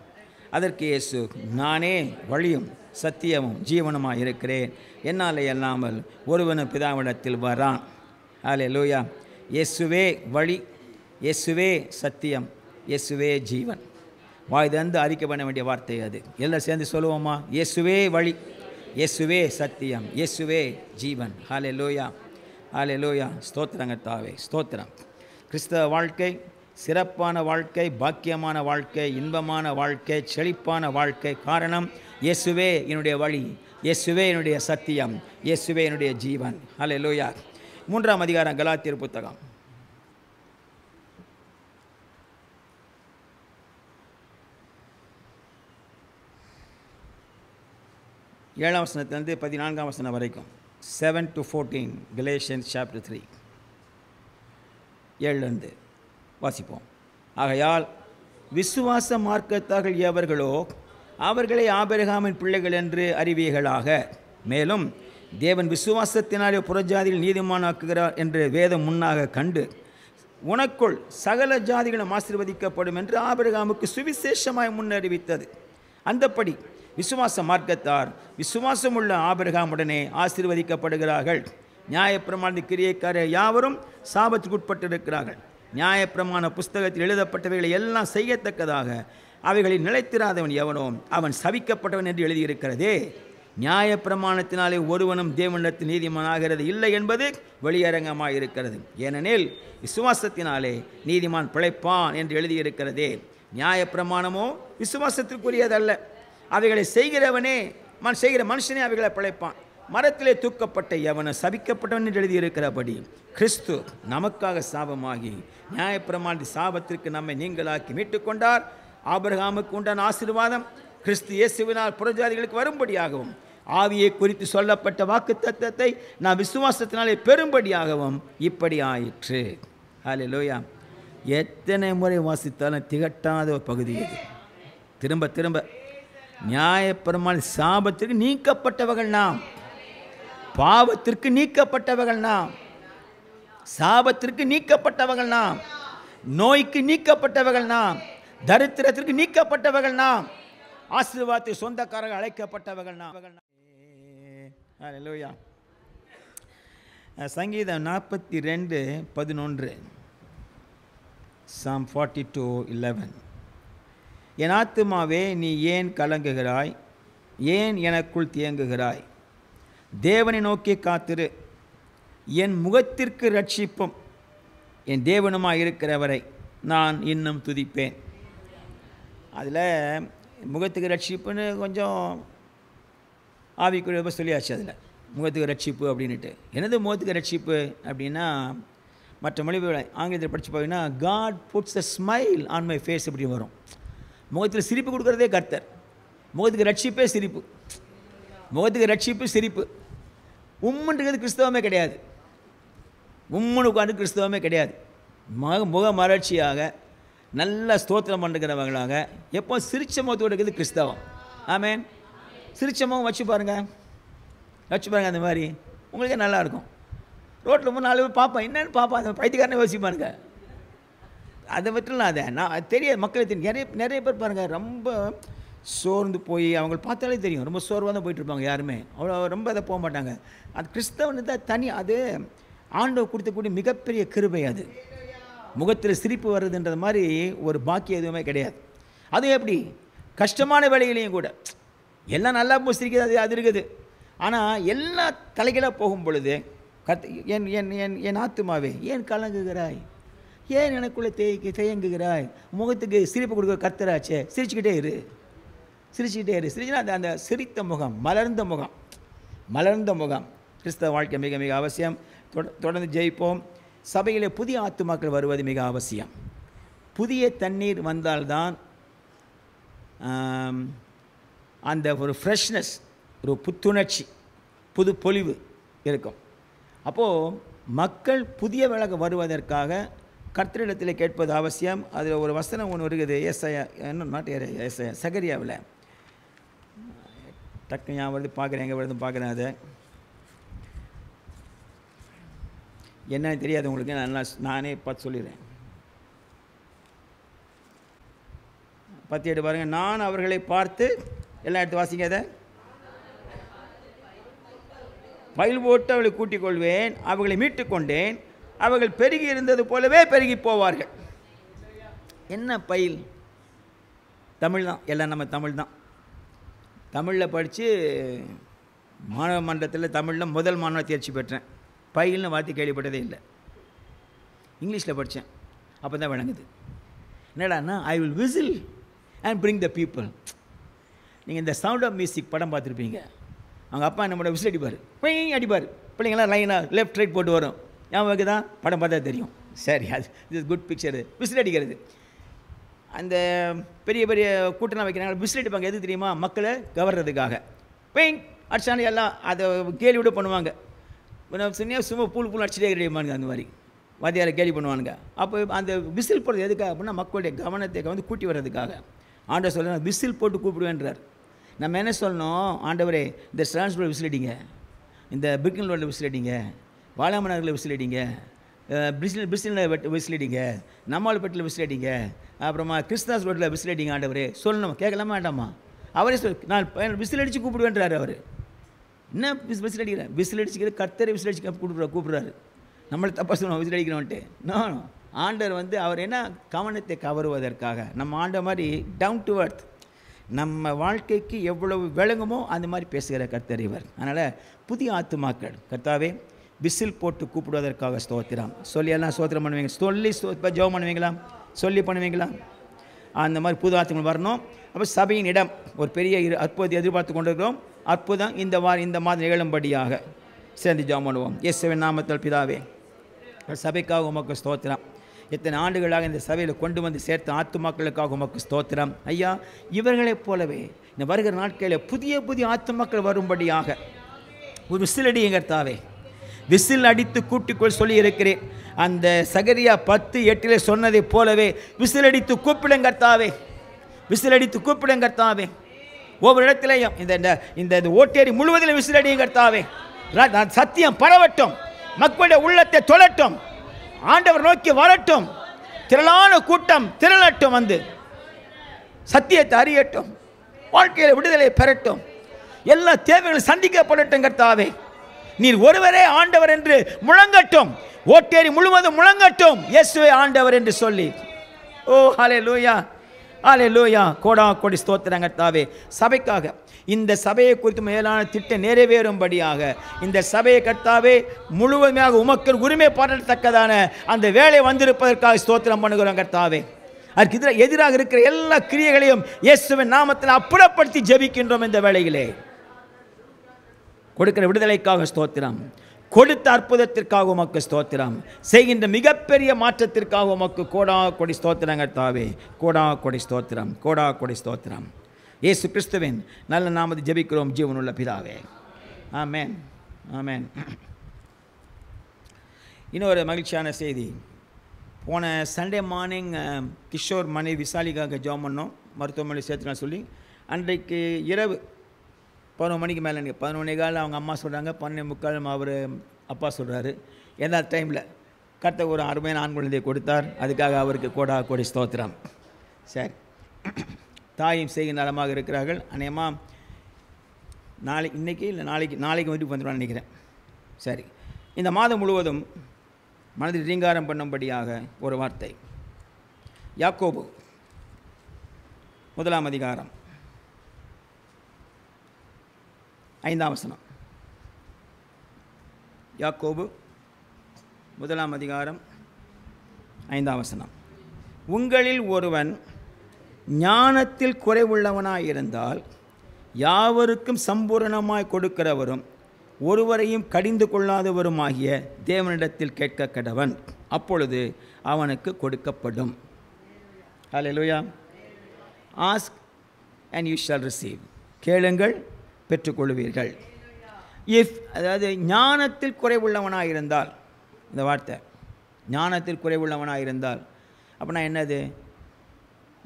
அதற்கு இயேசு நானே வழியும் சத்தியமும் ஜீவனுமாக இருக்கிறேன். என்னால் அல்லாமல் ஒருவனும் பிதாவிடத்தில் வரான். ஆலே லூயா இயேசுவே வழி இயேசுவே சத்தியம் இயேசுவே ஜீவன். வாய் தந்து அறிக்கை பண்ண வேண்டிய வார்த்தை அது. எல்லாம் சேர்ந்து சொல்லுவோமா? இயேசுவே வழி. இயேசுவே சத்தியம். இயேசுவே ஜீவன். ஹாலே லோயா ஹாலே லோயா ஸ்தோத்திரங்கத்தாவே ஸ்தோத்திரம். கிறிஸ்தவ வாழ்க்கை சிறப்பான வாழ்க்கை பாக்கியமான வாழ்க்கை இன்பமான வாழ்க்கை செழிப்பான வாழ்க்கை. காரணம் இயேசுவே என்னுடைய வழி. இயேசுவே என்னுடைய சத்தியம். இயேசுவே என்னுடைய ஜீவன். ஹலே லோயா மூன்றாம் அதிகாரம் கலாத்தியர் புத்தகம். ஏழாம் வசனத்திலிருந்து பதினான்காம் வசனம் வரைக்கும். Seven to fourteen Galatian chapter three ஏழுலேருந்து வாசிப்போம். ஆகையால் விசுவாச மார்க்கத்தார்கள் எவர்களோ அவர்களை ஆபிரகாமின் பிள்ளைகள் என்று அறிவீர்களாக. மேலும் தேவன் விசுவாசத்தினாலே புறஜாதியில் நீதிமானாக்குகிறார் என்று வேதம் முன்னாக கண்டு உனக்குள் சகல ஜாதிகளும் ஆசிர்வதிக்கப்படும் என்று ஆபிரகாமுக்கு சுவிசேஷமாய் முன்னறிவித்தது. அந்தப்படி விசுவாச மார்க்கத்தார் விசுவாசமுள்ள ஆபிரகாமுடனே ஆசீர்வதிக்கப்படுகிறார்கள். நியாயப்பிரமாண கிரியைக்காரர் யாவரும் சாபத்துக்குட்பட்டிருக்கிறார்கள். நியாயப்பிரமாண புஸ்தகத்தில் எழுதப்பட்டவைகளை எல்லாம் செய்யத்தக்கதாக அவைகளில் நிலைத்திராதவன் எவனோ அவன் சவிக்கப்பட்டவன் என்று எழுதியிருக்கிறதே. நியாயப்பிரமாணத்தினாலே ஒருவனும் தேவனிடத்து நீதிமானாகிறது இல்லை என்பது வெளியரங்கமாக இருக்கிறது ஏனெனில் விசுவாசத்தினாலே நீதிமான் பிழைப்பான் என்று எழுதியிருக்கிறதே. நியாயப்பிரமாணமோ விசுவாசத்திற்குரியதல்ல. அவைகளை செய்கிறவனே மண் செய்கிற மனுஷனே அவைகளை பிழைப்பான். மரத்திலே தூக்கப்பட்ட எவனை சபிக்கப்பட்டவன் என்று எழுதியிருக்கிறபடி கிறிஸ்து நமக்காக சாபமாகி நியாயப்பிரமாண சாபத்திற்கு நம்மை நீங்களாக்கி மீட்டுக்கொண்டார். ஆபிரகாமுக்கு உண்டான ஆசீர்வாதம் கிறிஸ்து இயேசுவினால் புறஜாதிகளுக்கு வரும்படியாகவும் ஆவியை குறித்து சொல்லப்பட்ட வாக்கு தத்துவத்தை நான் விசுவாசத்தினாலே பெரும்படியாகவும் இப்படி ஆயிற்று. ஹலே லோயா எத்தனை முறை வாசித்தாலும் திகட்டாத ஒரு பகுதி இது. திரும்ப திரும்ப. நியாயப்பெருமாள் சாபத்திற்கு நீக்கப்பட்டவர்கள் நாம். பாவத்திற்கு நீக்கப்பட்டவர்கள் நாம். சாபத்திற்கு நீக்கப்பட்டவர்கள் நாம். நோய்க்கு நீக்கப்பட்டவர்கள் நாம். தரித்திரத்திற்கு நீக்கப்பட்டவர்கள் நாம். ஆசீர்வாதத்தை சொந்தக்காரர்கள் அழைக்கப்பட்டவர்கள் நாம். சங்கீதம் நாற்பத்தி ரெண்டு பதினொன்று. சாம் ஃபார்ட்டி டூ இலவன் என் ஆத்துமாவே நீ ஏன் கலங்குகிறாய்? ஏன் எனக்குள் தேங்குகிறாய்? தேவனை நோக்கி காத்திரு. என் முகத்திற்கு ரட்சிப்பும் என் தேவனுமாய் இருக்கிறவரை நான் இன்னும் துதிப்பேன். அதில் முகத்துக்கு ரட்சிப்புன்னு கொஞ்சம் ஆவிக்குரிய சொல்லியாச்சு அதில். முகத்துக்கு ரட்சிப்பு அப்படின்ட்டு எனது முகத்துக்கு ரட்சிப்பு அப்படின்னா மற்ற மொழி ஆங்கிலத்தில் படித்து பார்த்தீங்கன்னா God puts a smile on my face இப்படி வரும். முகத்தில் சிரிப்பு கொடுக்குறதே கர்த்தர். முகத்துக்கு ரட்சிப்பே சிரிப்பு. முகத்துக்கு ரட்சிப்பு சிரிப்பு. உம்முன்றது கிறிஸ்தவமே கிடையாது. உம்முன்னு உட்காந்து கிறிஸ்தவமே கிடையாது. மக முக மலர்ச்சியாக நல்ல ஸ்தோத்திரம் பண்ணுறவங்களாக எப்போ சிரிச்ச முகத்தோடு இருக்குது கிறிஸ்தவம். ஆமேன். சிரிச்ச முகம் வச்சு பாருங்கள் வச்சு பாருங்கள் அந்த மாதிரி. உங்களுக்கே நல்லாயிருக்கும் ரோட்டில் மூணு நாலு பேர் பார்ப்பேன். என்னென்னு பார்ப்பேன். அந்த பைத்தியக்காரனை யோசிப்பானுங்க அதை விட்டுலாம் அதை நான் தெரியாது. மக்களுக்கு தெரியும். நிறைய நிறைய பேர் பாருங்கள் ரொம்ப சோர்ந்து போய் அவங்க பார்த்தாலே தெரியும். ரொம்ப சோர்வாக தான் போயிட்டு இருப்பாங்க யாருமே. அவ்வளோ ரொம்ப அதை போக மாட்டாங்க. அது கிறிஸ்தவன் தான் தனி அது ஆண்டவர் கொடுத்தக்கூடிய மிகப்பெரிய கிருபை அது. முகத்தில் சிரிப்பு வர்றதுன்றது மாதிரி ஒரு பாக்கியம் எதுவுமே கிடையாது. அது எப்படி? கஷ்டமான வேலைகளையும் கூட. எல்லாம் நல்லா போய் சிரிக்கிறது அது அது இருக்குது. ஆனால் எல்லா தலைகளாக போகும் பொழுது கத் என் என் என் என் ஆத்துமாவே ஏன் கலங்குகிறாய்? ஏன் எனக்குள்ளே தேய்க்கு தேயங்குகிறாய்? முகத்துக்கு சிரிப்பு கொடுக்க கர்த்தராச்சே. சிரிச்சுக்கிட்டே இரு. சிரிச்சுக்கிட்டே இரு. சிரிச்சுனா அந்த அந்த சிரித்த முகம் மலர்ந்த முகம். மலர்ந்த முகம். கிறிஸ்தவ வாழ்க்கை மிக மிக அவசியம். தொட- தொடர்ந்து ஜெயிப்போம். சபையிலே புதிய ஆத்துமாக்கள் வருவது மிக அவசியம். புதிய தண்ணீர் வந்தால்தான் அந்த ஒரு ஃப்ரெஷ்னஸ் ஒரு புத்துணர்ச்சி புது பொலிவு இருக்கும். அப்போது மக்கள் புதிய விலக வருவதற்காக கர்த்தரிடத்தில் கேட்பது அவசியம். அதில் ஒரு வசனம் ஒன்று இருக்குது. ஏசையா என்ன நாட்டு ஏசையா சகரியாவில். டக்கு ஞாபகம் வருது. பார்க்குறேன் எங்கே வருது பார்க்குறேன் அதை. என்னன்னு தெரியாது உங்களுக்கு. நான் நானே பார்த்து சொல்லிடுறேன். பத்தி எட்டு பாருங்கள் நான் அவர்களை பார்த்து எல்லாம் எடுத்து வாசிங்க அதை. பயில் போட்டு அவளை கூட்டிக் கொள்வேன். அவர்களை மீட்டுக் கொண்டேன். அவர்கள் பெருகி இருந்தது போலவே பெருகி போவார்கள். என்ன பயில்? தமிழ் தான். எல்லாம் நம்ம தமிழ் தான். தமிழில் படித்து மாணவ மன்றத்தில் தமிழில் முதல் மாணவ தேர்ச்சி பெற்றேன். பயில்னு வார்த்தை கேள்விப்பட்டதே இல்லை. இங்கிலீஷில் படித்தேன் அப்போ தான் விளங்குது என்னடான்னா I will whistle and bring the people நீங்கள் இந்த சவுண்ட் ஆஃப் மியூசிக் படம் பார்த்துருப்பீங்க. அவங்க அப்பா நம்மளோட விசில் அடிப்பார். பையன் அடிப்பார். பிள்ளைங்களாம் லைனாக லெஃப்ட் ரைட் போட்டு வரும். ஞாபகம் தான் படம் பார்த்தா தெரியும். சரி அது இது குட் பிக்சரு விசில் அடிக்கிறது. அந்த பெரிய பெரிய கூட்டம்லாம் வைக்கிறாங்க. விசில் அடிப்பாங்க. எது தெரியுமா? மக்களை கவர்றதுக்காக. பெயிங் அடிச்சானு எல்லாம் அதை கேலி விட பண்ணுவாங்க சொன்னியா சும்மா பூல் பூல் அடிச்சிட்டே கிடையாமானுங்க அந்த மாதிரி. வாத்தியாரை கேலி பண்ணுவானுங்க. அப்போ அந்த விசில் போடுறது எதுக்காக அப்படின்னா மக்களுடைய கவனத்தை வந்து கூட்டி வர்றதுக்காக. ஆண்டவர் சொல்ல விசில் போட்டு கூப்பிடுவேன்றார். நம்ம என்ன சொல்லணும்? ஆண்டவரே இந்த ஸ்டான்ஸ்போர்ட் விசில் அடிங்க. இந்த பிரிக்கன் ரோட்டில் விசில் அடிங்க. வாலாம நகரில் விசில் அடிங்க பிரிஸ்டில் பிரிஸ்டில் விசில் அடிங்க நம்மால்பேட்டில் விசில் அடிங்க அப்புறமா கிறிஸ்தாஸ் ரோட்டில் விசில் அடிங்க ஆண்டவரே. சொல்லணும். கேட்கலாமா வேண்டாமா? அவரே சொல் நான் விசில் அடித்து கூப்பிடுவேன்றார் அவர். என்ன விசில் அடிக்கிறேன் விசில் அடிச்சுக்கிற கர்த்தரை விசில் அடிச்சு கூப்பிடுற கூப்பிடுறாரு. நம்மளை தப்பாக சொல்லுவோம் விசில் அடிக்கிறோன்ட்டு நான் ஆண்டவர் வந்து அவர் என்ன? கவனத்தை கவருவதற்காக. நம்ம ஆண்ட மாதிரி டவுன் டு அர்த் நம்ம வாழ்க்கைக்கு எவ்வளவு விளங்குமோ அந்த மாதிரி பேசுகிற கர்த்தர் இவர். அதனால் புதிய ஆத்துமாக்கள். கர்த்தாவே விசில் போட்டு கூப்பிடுவதற்காக ஸ்தோத்திரம். சொல்லி எல்லாம் ஸ்தோத்திரம் பண்ணுவீங்க. சொல்லி இப்போ ஜெபம் பண்ணுவீங்களா? சொல்லி பண்ணுவீங்களா? அந்த மாதிரி புது ஆத்துங்கள் வரணும். அப்போ சபையின் இடம் ஒரு பெரிய இரு அற்புதத்தை எதிர்பார்த்து கொண்டிருக்கிறோம். அற்புதம் இந்த வார இந்த மாதம் நிகழும்படியாக சேர்ந்து ஜெபம் பண்ணுவோம். இயேசுவின் நாமத்தல் பிதாவே சபைக்காக உமக்கு ஸ்தோத்திரம். இத்தனை ஆண்டுகளாக இந்த சபையில் கொண்டு வந்து சேர்த்த ஆத்துமாக்களுக்காக உமக்கு ஸ்தோத்திரம். ஐயா இவர்களைப் போலவே இந்த வருகிற நாட்களில் புதிய புதிய ஆத்துமாக்கள் வரும்படியாக ஒரு விசில் அடிங்கிறதாவே விசில் அடித்து கூட்டிக்கொள் சொல்லியிருக்கிறேன். அந்த சகரியா பத்து எட்டில் சொன்னதைப் போலவே விசில் அடித்து கூப்பிடுங்கர்த்தாவே விசில் அடித்து கூப்பிடுங்கர்த்தாவே ஒவ்வொரு இடத்துலையும் இந்த இந்த இந்த ஓட்டேரி முழுவதிலும் விசில் அடியுங்கர்த்தாவே நான் சத்தியம் பரவட்டும். மக்களுடைய உள்ளத்தை தொழட்டும். ஆண்டவர் நோக்கி வரட்டும். திரளான கூட்டம் திரளட்டும் வந்து. சத்தியத்தை அறியட்டும். வாழ்க்கையில் விடுதலை பெறட்டும். எல்லா தேவைகளும் சந்திக்கப்படட்டும் கர்த்தாவே. நீர் ஒருவரே ஆண்டவர் என்று முழங்கட்டும். ஓட்டேரி முழுவதும் முழங்கட்டும். இயேசுவே ஆண்டவர் என்று சொல்லி. ஓ ஹலே லூயா ஹாலே லூயா கோடா கோடி ஸ்தோத்திரம் தாவே. சபைக்காக இந்த சபையை குறித்து மேலான திட்டம் நிறைவேறும்படியாக இந்த சபையை கர்த்தாவே முழுவதுமையாக உமக்கு உரிமை பாடத்தக்கதான அந்த வேலை வந்திருப்பதற்காக ஸ்தோத்திரம் பண்ணுகிறோம் கர்த்தாவே. அதுக்கு எதிராக எதிராக இருக்கிற எல்லா கிரியைகளையும் இயேசுவின் நாமத்தில் அப்புறப்படுத்தி ஜெபிக்கின்றோம் இந்த வேளையிலே. கொடுக்கிற விடுதலைக்காக ஸ்தோத்திரம். கொடுத்த அற்புதத்திற்காக உமக்கு ஸ்தோத்திரம். செய்கின்ற மிகப்பெரிய மாற்றத்திற்காக உமக்கு கோடா கொடி ஸ்தோத்திரங்கள் தாவே. கோடா கொடி ஸ்தோத்திரம் கோடா கொடி ஸ்தோத்திரம். ஏசு கிறிஸ்துவின் நல்ல நாமது ஜெபிக்கிறோம் ஜீவனுள்ள பிதாவே. ஆமேன் ஆமேன். இன்னொரு மகிழ்ச்சியான செய்தி. போன சண்டே மார்னிங் கிஷோர் மனைவி விசாலிக்காக ஜாம் பண்ணோம். மருத்துவமனை சேர்த்துக்கலாம் சொல்லி அன்றைக்கு இரவு பதினொரு மணிக்கு மேலே நீங்கள் பதினொன்று காலில் அவங்க அம்மா சொல்கிறாங்க பன்னெண்டு முக்கால் அவர் அப்பா சொல்கிறாரு. எல்லா டைமில் கத்த ஒரு அருமையான ஆண் குழந்தையை கொடுத்தார். அதுக்காக அவருக்கு கோடா கோடி ஸ்தோத்திரம். சரி. தாயும் செய்க நலமாக இருக்கிறார்கள். அநேகமாக நாளை இன்னைக்கு இல்லை நாளைக்கு நாளைக்கு வீட்டுக்கு வந்துடுவான்னு நினைக்கிறேன். சரி. இந்த மாதம் முழுவதும் மனதில் ரீங்காரம் பண்ணும்படியாக ஒரு வார்த்தை. யாக்கோபு முதலாம் அதிகாரம். ஐந்தாம் வசனம். யாக்கோபு முதலாம் அதிகாரம் ஐந்தாம் வசனம். உங்களில் ஒருவன் ஞானத்தில் குறைவுள்ளவனாயிருந்தால் யாவருக்கும் சம்பூரணமாய் கொடுக்கிறவரும் ஒருவரையும் கடிந்து கொள்ளாதவருமாகிய தேவனிடத்தில் கேட்க கடவன் அப்பொழுது அவனுக்கு கொடுக்கப்படும். ஹalleluya ask and you shall receive கேளுங்கள் பெற்றுக்கொள்வீர்கள். இஃப் அதாவது ஞானத்தில் குறைவுள்ளவனாக இருந்தால் இந்த வார்த்தை ஞானத்தில் குறைவுள்ளவனாக இருந்தால் அப்படின்னா என்னது?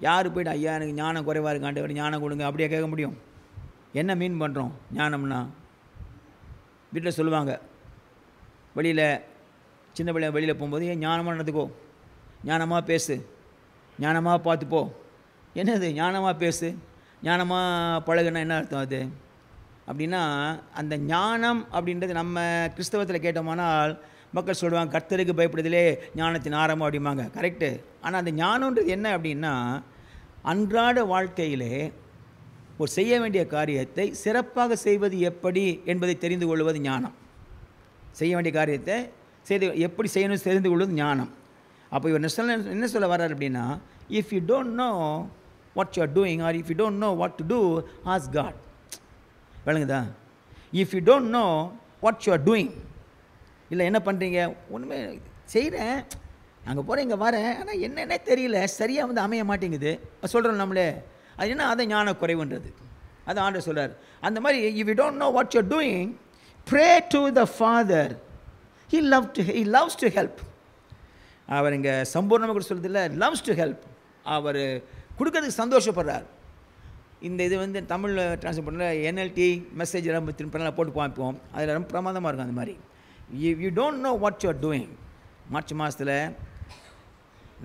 யார் போய்ட்டு ஐயா எனக்கு ஞானம் குறைவாக இருக்காண்டு ஞானம் கொடுங்க அப்படியே கேட்க முடியும். என்ன மீன் பண்ணுறோம் ஞானம்னா? வீட்டில் சொல்லுவாங்க வெளியில் சின்ன பிள்ளை வெளியில் போகும்போது ஏன் ஞானமாக நடந்துக்கோ ஞானமாக பேசு ஞானமாக பார்த்துப்போ என்னது? ஞானமாக பேசு ஞானமாக பழகுனா என்ன அர்த்தம் அது? அப்படின்னா அந்த ஞானம் அப்படின்றது நம்ம கிறிஸ்தவத்தில் கேட்டோமானால் மக்கள் சொல்லுவாங்க கர்த்தருக்கு பயப்படுதலே ஞானத்தின் ஆரம்பம் அப்படிம்பாங்க. கரெக்டு ஆனால் அந்த ஞானன்றது என்ன அப்படின்னா அன்றாட வாழ்க்கையிலே ஒரு செய்ய வேண்டிய காரியத்தை சிறப்பாக செய்வது எப்படி என்பதை தெரிந்து கொள்வது ஞானம். செய்ய வேண்டிய காரியத்தை செய்து எப்படி செய்யணும் தெரிந்து கொள்வது ஞானம். அப்போ இவர் என்ன சொல்ல என்ன சொல்ல வர்றார் அப்படின்னா if you don't know what you are doing or if you don't know what to do as God விளங்குதா? If you don't know what you are doing இல்லை என்ன பண்ணுறீங்க ஒன்றுமே செய்கிறேன் அங்கே போகிறேன் இங்கே வரேன். ஆனால் என்னென்னே தெரியல. சரியாக வந்து அமைய மாட்டேங்குது. சொல்கிறோம் நம்மளே. அது என்ன? அதை ஞான குறைவுன்றது அதை ஆண்டு சொல்கிறார் அந்த மாதிரி if you don't know what you're doing pray to the father he love to he loves to help அவர் இங்கே சம்பூர்ணமாக கூட சொல்கிறதில்ல லவ்ஸ் டு ஹெல்ப் அவர் கொடுக்கறதுக்கு சந்தோஷப்படுறார். இந்த இது வந்து தமிழில் டிரான்ஸ்லேட் பண்ணுற என்எல்டி மெசேஜ் எல்லாம் திரும்ப போட்டு பார்ப்போம் அதில் ரொம்ப பிரமாதமாக இருக்கும் அந்த மாதிரி. If you don't know what you are doing March மாதத்தில்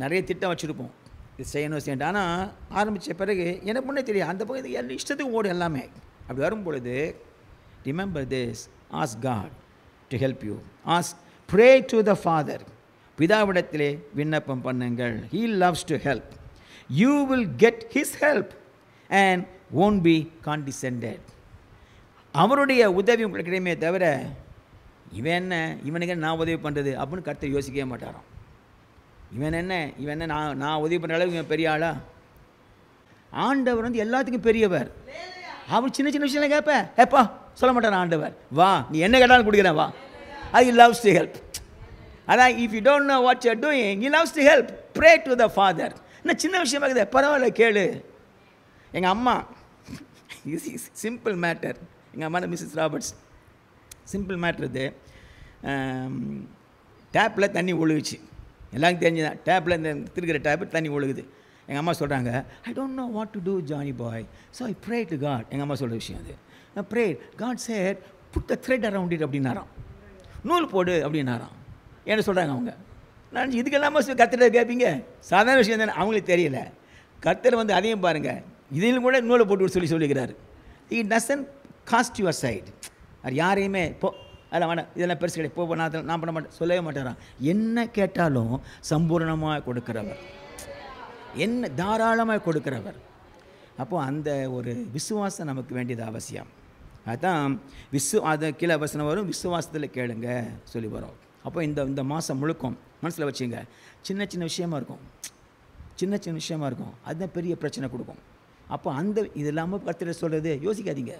நிறைய திட்டம் வச்சுருப்போம். இது செய்யணும் செய்யணும். ஆனால் ஆரம்பித்த பிறகு எனக்கு முன்னே தெரியும் அந்த பக்கம் எல்லா இஷ்டத்துக்கு ஓடும் எல்லாமே. அப்படி வரும் பொழுது remember this as God to help you as pray to the father பிதாவிடத்திலே விண்ணப்பம் பண்ணுங்கள். He loves to help you will get his help and own be condescended அவருடைய உதவி உங்களுக்கு கிடைமே தவிர இவன் என்ன இவனுக்கு நான் உதவி பண்ணுறது அப்படின்னு கருத்தை யோசிக்கவே மாட்டாராம். இவன் என்ன இவன் என்ன நான் நான் உதவி பண்ணுற அளவுக்கு இவன் பெரிய ஆளா? ஆண்டவர் வந்து எல்லாத்துக்கும் பெரியவர். அவர் சின்ன சின்ன விஷயம் கேட்ப. ஏப்பா சொல்ல மாட்டார் ஆண்டவர். வா நீ என்ன கேட்டாலும் கொடுக்குறேன் வா. ஐ லவ்ஸ் டு ஹெல்ப் அதான் if you don't know what you're doing you loves to help pray to the father என்ன சின்ன விஷயமா இருக்குது பரவாயில்ல கேளு. எங்கள் அம்மா இஸ் சிம்பிள் மேட்டர் எங்கள் அம்மா மிஸ்ஸஸ் ராபர்ட்ஸ் சிம்பிள் மேட்ரு இது. டேப்பில் தண்ணி ஒழுகுச்சு. எல்லாருக்கும் தெரிஞ்சுதான் டேப்பில் இந்த திருக்கிற டேப்பு தண்ணி ஒழுகுது. எங்கள் அம்மா சொல்கிறாங்க I don't know what to do Johnny boy so I pray to God எங்கள் அம்மா சொல்கிற விஷயம் அது. நான் pray God said put the thread around it அப்படின்னாராம். நூல் போடு அப்படின்னாராம். என்ன சொல்கிறாங்க அவங்க? நான் இதுக்கெல்லாமா கத்திர கேட்பீங்க சாதாரண விஷயம் தானே. அவங்களுக்கு தெரியல. கத்தர் வந்து அதையும் பாருங்கள் இதிலும் கூட நூலை போட்டு சொல்லி சொல்லுகிறார் it doesn't cost your side அது யாரையுமே போ அதெல்லாம் வேணாம் இதெல்லாம் பெருசு கிடையாது. போ நான் அதெல்லாம் நான் பண்ண மாட்டேன் சொல்லவே மாட்டேறான். என்ன கேட்டாலும் சம்பூர்ணமாக கொடுக்கிறவர். என்ன தாராளமாக கொடுக்கிறவர். அப்போது அந்த ஒரு விசுவாசம் நமக்கு வேண்டியது அவசியம். அதுதான் விசு அது கீழே வசனம் வரும் விசுவாசத்தில் கேளுங்க சொல்லி வரும். அப்போ இந்த இந்த மாதம் முழுக்கும் மனசில் வச்சுங்க. சின்ன சின்ன விஷயமா இருக்கும். சின்ன சின்ன விஷயமா இருக்கும். அதுதான் பெரிய பிரச்சனை கொடுக்கும். அப்போ அந்த இது இல்லாமல் கருத்தில் சொல்கிறது யோசிக்காதீங்க.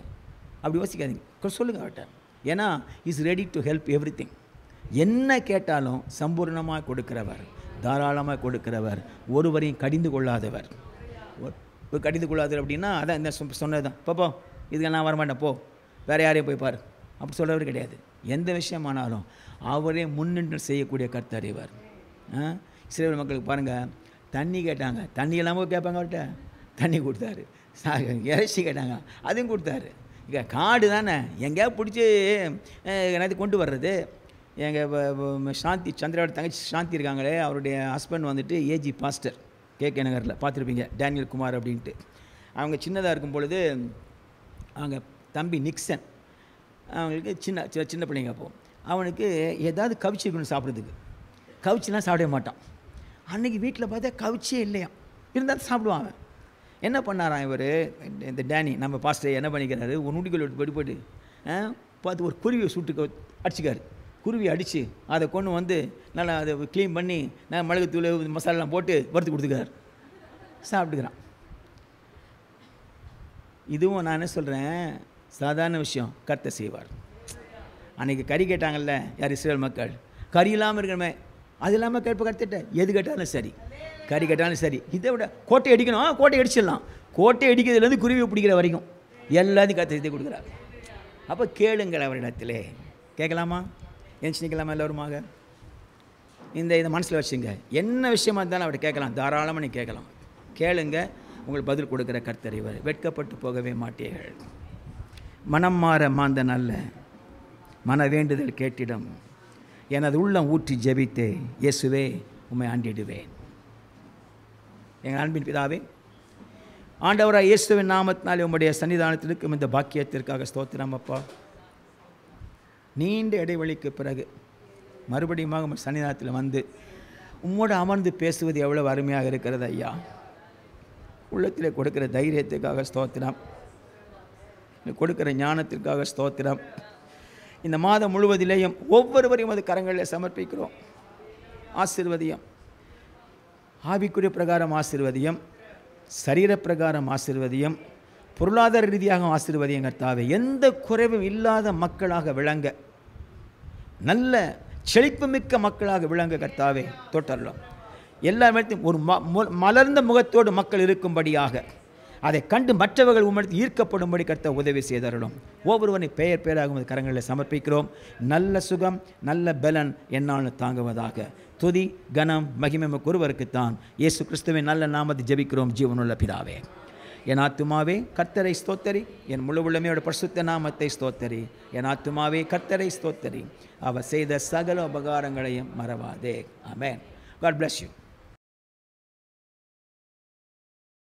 அப்படி யோசிக்காதீங்க. சொல்லுங்கள் அவர்கிட்ட. ஏன்னா is ready to help everything என்ன கேட்டாலும் சம்பூர்ணமாக கொடுக்கிறவர் தாராளமாக கொடுக்கிறவர் ஒருவரையும் கடிந்து கொள்ளாதவர். இப்போ கடிந்து கொள்ளாதவர் அப்படின்னா அதான் இந்த சொன்னது தான் போ இதுக்கு நான் வரமாட்டேன். போ. வேறு யாரையும் போய் பாரு. அப்படி சொல்கிறவர் கிடையாது. எந்த விஷயமானாலும் அவரே முன்னின்று செய்யக்கூடிய கர்த்தறிவர் சிறுவர் மக்களுக்கு பாருங்கள் தண்ணி கேட்டாங்க. தண்ணி இல்லாமல் கேட்பாங்க அவர்கிட்ட. தண்ணி கொடுத்தாரு. இறைச்சி கேட்டாங்க. அதையும் கொடுத்தாரு. இங்கே காடு தானே. எங்கேயா பிடிச்சி என்னது கொண்டு வர்றது. எங்கள் சாந்தி சந்திராவோட தங்கச்சி சாந்தி இருக்காங்களே அவருடைய ஹஸ்பண்ட் வந்துட்டு ஏஜி பாஸ்டர் கே கே நகரில். பார்த்துருப்பீங்க டேனியல் குமார் அப்படின்ட்டு. அவங்க சின்னதாக இருக்கும் பொழுது அவங்க தம்பி நிக்சன் அவங்களுக்கு சின்ன சின்ன பிள்ளைங்க அப்போ. அவனுக்கு ஏதாவது கவிச்சி இருக்கணும் சாப்பிட்றதுக்கு. கவிச்சிலாம் சாப்பிடவே மாட்டான். அன்றைக்கி வீட்டில் பார்த்தா கவிச்சே இல்லையா இருந்தாலும் சாப்பிடுவான் அவன். என்ன பண்ணாராம் இவர்? இந்த டேனி நம்ம பாஸ்டர் என்ன பண்ணிக்கிறாரு? ஒரு நுடிக்கல் எடுத்து போட்டு போட்டு பார்த்து ஒரு குருவியை சுட்டு அடிச்சுக்காரு. குருவி அடித்து அதை கொண்டு வந்து நல்லா அதை க்ளீன் பண்ணி நான் மிளகுத்தூள் மசாலாலாம் போட்டு வறுத்து கொடுத்துக்கிறார் சாப்பிட்டுக்கிறான். இதுவும் நான் என்ன சொல்கிறேன் சாதாரண விஷயம். கர்த்த செய்வார். அன்றைக்கி கறி கேட்டாங்கல்ல யார் இஸ்ரேல் மக்கள்? கறி இல்லாமல் இருக்கணுமே. அது இல்லாமல் கேட்ப கருத்துட்ட எது கேட்டாலும் சரி. கறி கட்டாலும் சரி. இதை விட கோட்டை அடிக்கணும். ஆ, கோட்டை அடிச்சிடலாம். கோட்டை அடிக்கிறதுலேருந்து குருவி பிடிக்கிற வரைக்கும் எல்லாத்தையும் கற்று செய்து கொடுக்குறாரு அப்போ கேளுங்கள் அவரிடத்திலே. கேட்கலாமா? எந்திச்சு நிற்கலாமா எல்லோருமாக? இந்த இதை மனசில் வச்சுங்க. என்ன விஷயமா இருந்தாலும் அவர்கிட்ட கேட்கலாம். தாராளமாக நீ கேட்கலாம். கேளுங்க. உங்களுக்கு பதில் கொடுக்குற கர்த்தறிவர் இவர். வெட்கப்பட்டு போகவே மாட்டீர்கள். மனம் மாற மாந்த நல்ல மன வேண்டுதல் கேட்டிடம். எனது உள்ளம் ஊற்றி ஜெபித்தே. இயேசுவே உண்மை ஆண்டிடுவேன். எங்கள் அன்பின் பிதாவே ஆண்டவராக இயேசுவின் நாமத்தினாலே உம்முடைய சன்னிதானத்திற்கும் இந்த பாக்கியத்திற்காக ஸ்தோத்திரம் அப்பா. நீண்ட இடைவெளிக்கு பிறகு மறுபடியும் உம் சன்னிதானத்தில் வந்து உம்மோடு அமர்ந்து பேசுவது எவ்வளவு அருமையாக இருக்கிறது ஐயா. உள்ளத்தில் கொடுக்குற தைரியத்துக்காக ஸ்தோத்திரம். கொடுக்குற ஞானத்திற்காக ஸ்தோத்திரம். இந்த மாதம் முழுவதிலேயும் ஒவ்வொருவரையும் அது கரங்களில் சமர்ப்பிக்கிறோம். ஆசிர்வதியம். ஆவிக்குரிய பிரகாரம் ஆசிர்வதியம் சரீரப்பிரகாரம் ஆசிர்வதியம் பொருளாதார ரீதியாக ஆசிர்வதியம் கர்த்தாவே. எந்த குறைவும் இல்லாத மக்களாக விளங்க நல்ல செழிப்புமிக்க மக்களாக விளங்க கர்த்தாவே தோட்டரலாம் எல்லா இடத்தையும் ஒரு ம- மலர்ந்த முகத்தோடு மக்கள் இருக்கும்படியாக அதை கண்டு மற்றவர்கள் உம்மிடத்தில் ஈர்க்கப்படும்படி கர்த்த உதவி செய்தருளும். ஒவ்வொருவனை பெயர் பெயராக உமது கரங்களில் சமர்ப்பிக்கிறோம். நல்ல சுகம் நல்ல பலன் என்னால் தாங்குவதாக. துதி கனம் மகிமை ஒருவருக்குத்தான் இயேசு கிறிஸ்துவின் நல்ல நாமத்தை ஜபிக்கிறோம். ஜீவனுள்ள பிதாவே என் ஆத்துமாவே கர்த்தரை ஸ்தோத்தரி. என் முழு உள்ளமையோட பரிசுத்த நாமத்தை ஸ்தோத்தரி. என் ஆத்துமாவே கர்த்தரை ஸ்தோத்தரி. அவர் செய்த சகல உபகாரங்களையும் மறவாதே. ஆமேன். God bless you